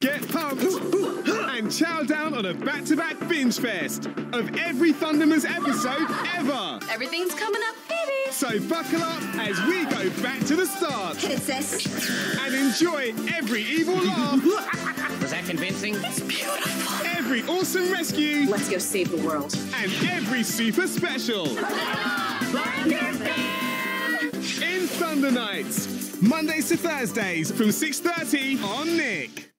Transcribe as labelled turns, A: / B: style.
A: Get pumped and chow down on a back-to-back binge fest of every Thundermans episode ever.
B: Everything's coming up, baby.
A: So buckle up as we go back to the start
B: Kisses
A: and enjoy every evil laugh,
C: Was that convincing?
B: It's beautiful.
A: every awesome rescue,
B: Let's go save the world.
A: and every super special in Thunder Nights. Mondays to Thursdays from 6.30 on Nick.